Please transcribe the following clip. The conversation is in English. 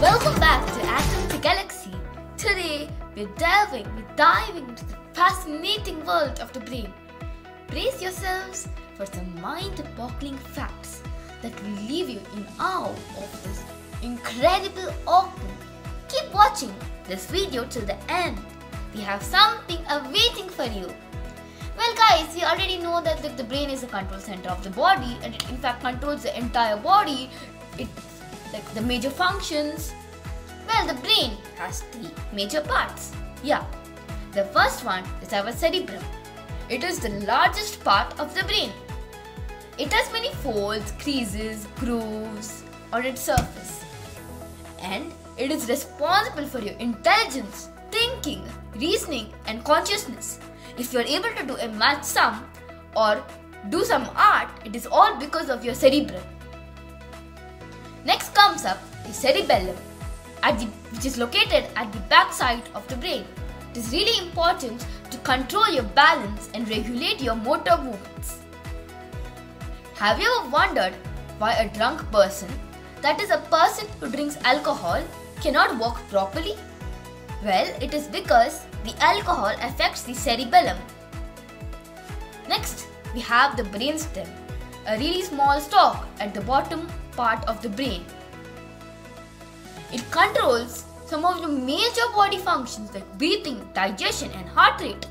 Welcome back to Atom2galaxy. Today we're delving, we're diving into the fascinating world of the brain. Brace yourselves for some mind-boggling facts that will leave you in awe of this incredible organ. Keep watching this video till the end. We have something awaiting for you. Well guys, we already know that the, brain is the control center of the body and it in fact controls the entire body. It's like the major functions. Well, the brain has three major parts. Yeah, the first one is our cerebrum. It is the largest part of the brain. It has many folds, creases, grooves on its surface. And it is responsible for your intelligence, thinking, reasoning, and consciousness. If you are able to do a math sum or do some art, it is all because of your cerebrum. Next comes up the cerebellum, the, which is located at the back side of the brain. It is really important to control your balance and regulate your motor movements. Have you ever wondered why a drunk person, that is a person who drinks alcohol, cannot walk properly? Well, it is because the alcohol affects the cerebellum. Next, we have the brainstem, a really small stalk at the bottom part of the brain. It controls some of the major body functions like breathing, digestion and heart rate.